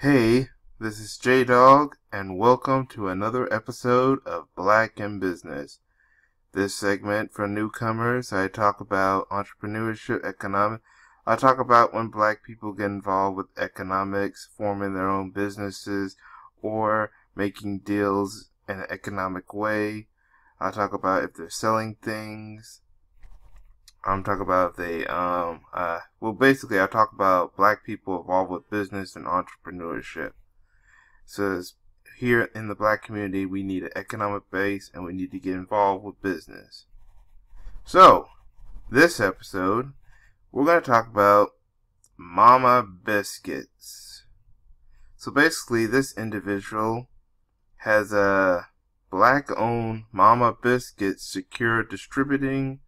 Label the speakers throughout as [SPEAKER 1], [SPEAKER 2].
[SPEAKER 1] Hey, this is J Dog, and welcome to another episode of Black in Business. This segment for newcomers, I talk about entrepreneurship, economic. I talk about when black people get involved with economics, forming their own businesses, or making deals in an economic way. I talk about if they're selling things. I'm talking about the um uh well basically I talk about black people involved with business and entrepreneurship. So here in the black community we need an economic base and we need to get involved with business. So this episode we're gonna talk about Mama Biscuits. So basically this individual has a black owned Mama Biscuits secure distributing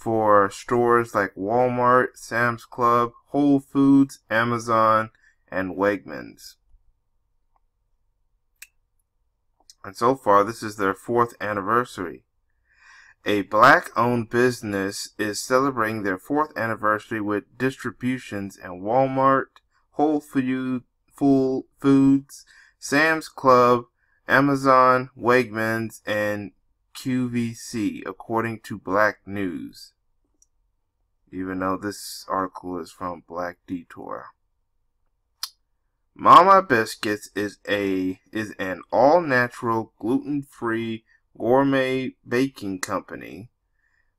[SPEAKER 1] for stores like Walmart, Sam's Club, Whole Foods, Amazon, and Wegmans. And so far, this is their fourth anniversary. A black owned business is celebrating their fourth anniversary with distributions in Walmart, Whole Foods, Sam's Club, Amazon, Wegmans, and QVC, according to Black News. Even though this article is from Black Detour. Mama Biscuits is a is an all-natural, gluten-free gourmet baking company.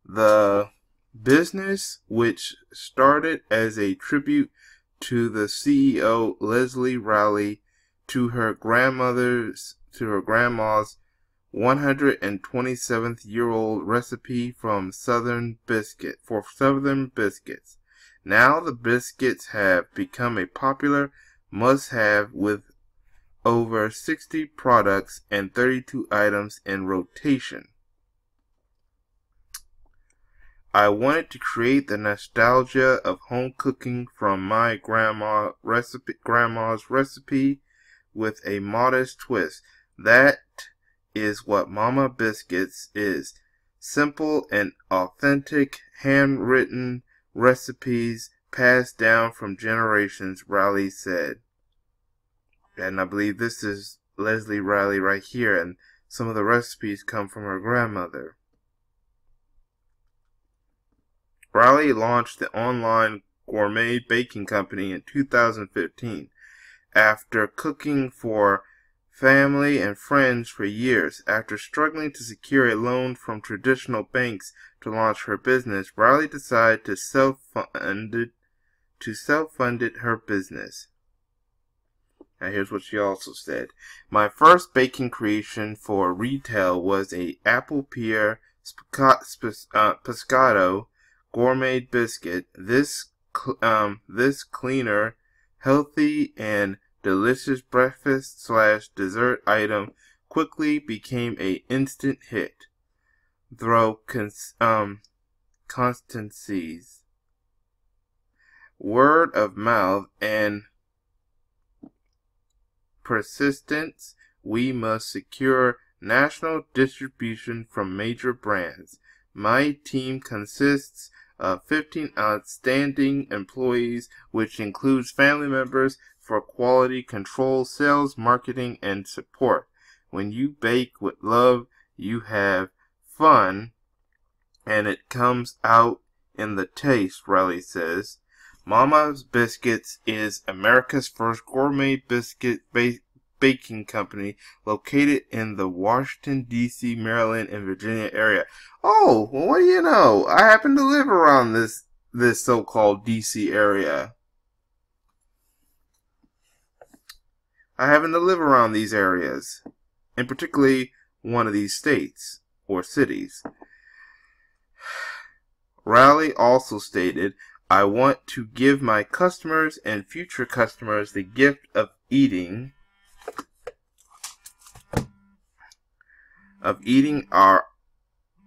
[SPEAKER 1] The business, which started as a tribute to the CEO Leslie Riley to her grandmother's to her grandma's 127th year old recipe from Southern Biscuit for Southern Biscuits. Now the biscuits have become a popular must have with over 60 products and 32 items in rotation. I wanted to create the nostalgia of home cooking from my grandma recipe, grandma's recipe with a modest twist. That is what Mama Biscuits is. Simple and authentic handwritten recipes passed down from generations, Riley said. And I believe this is Leslie Riley right here, and some of the recipes come from her grandmother. Riley launched the online gourmet baking company in 2015 after cooking for family and friends for years. After struggling to secure a loan from traditional banks to launch her business, Riley decided to self-fund to self-fund her business. Now here's what she also said. My first baking creation for retail was a apple pear uh, pescado gourmet biscuit. This um, this cleaner, healthy, and delicious breakfast slash dessert item quickly became a instant hit through cons- um, constancies, word of mouth, and persistence. We must secure national distribution from major brands. My team consists of 15 outstanding employees, which includes family members for quality control, sales, marketing, and support. When you bake with love, you have fun, and it comes out in the taste, Riley says. Mama's Biscuits is America's first gourmet biscuit ba- baking company located in the Washington, D.C., Maryland, and Virginia area. Oh, well, what do you know? I happen to live around this, this so-called D.C. area. I happen to live around these areas, and particularly one of these states or cities. Riley also stated, I want to give my customers and future customers the gift of eating of eating our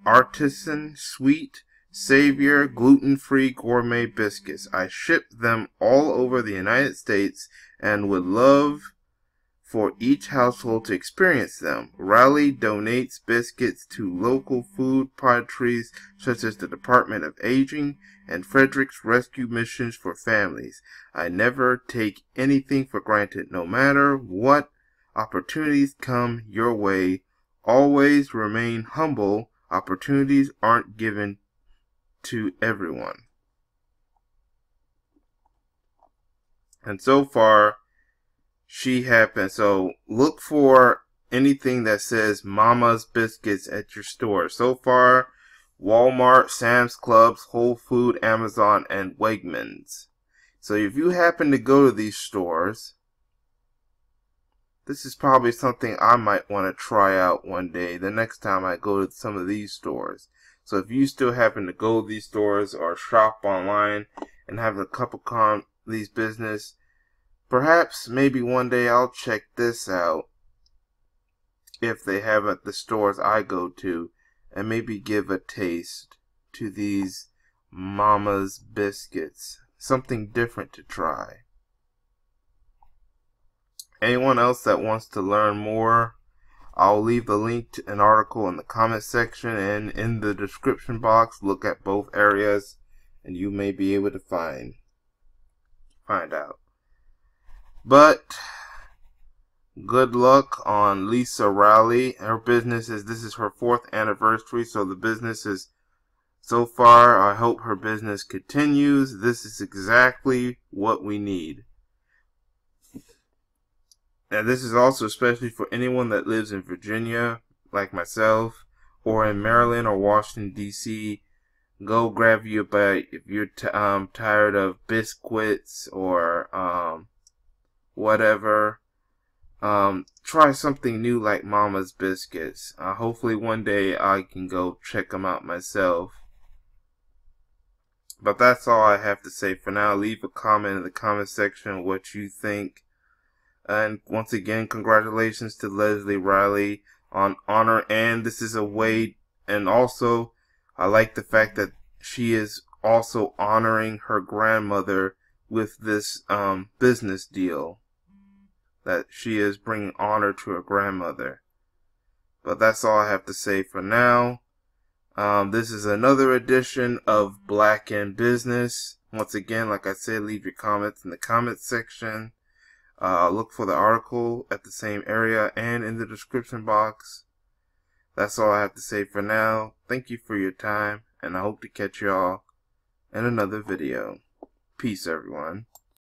[SPEAKER 1] artisan sweet savior gluten-free gourmet biscuits. I ship them all over the United States and would love for each household to experience them. Riley donates biscuits to local food pantries such as the Department of Aging and Frederick's Rescue Missions for Families. I never take anything for granted, no matter what opportunities come your way. Always remain humble. Opportunities aren't given to everyone. And so far, she happened. So look for anything that says Mama's Biscuits at your store. So far, Walmart, Sam's Clubs, Whole Food, Amazon, and Wegmans. So if you happen to go to these stores, this is probably something I might want to try out one day the next time I go to some of these stores. So if you still happen to go to these stores or shop online and have a couple of these business, perhaps maybe one day I'll check this out if they have at the stores I go to and maybe give a taste to these mama's biscuits. Something different to try. Anyone else that wants to learn more, I'll leave the link to an article in the comment section and in the description box. Look at both areas and you may be able to find find out. But good luck on Lisa Riley. Her business is this is her fourth anniversary, so the business is so far. I hope her business continues. This is exactly what we need. And this is also especially for anyone that lives in Virginia, like myself, or in Maryland or Washington D.C. Go grab you a bite if you're um, tired of biscuits or um, whatever um, try something new like Mama's Biscuits. Uh, hopefully one day I can go check them out myself. But that's all I have to say for now. Leave a comment in the comment section what you think. And once again, congratulations to Leslie Riley on honor. And this is a way, and also, I like the fact that she is also honoring her grandmother with this um, business deal that she is bringing honor to her grandmother. But that's all I have to say for now. Um, this is another edition of Black in Business. Once again, like I said, leave your comments in the comments section. Uh, look for the article at the same area and in the description box. That's all I have to say for now. Thank you for your time, and I hope to catch y'all in another video. Peace, everyone.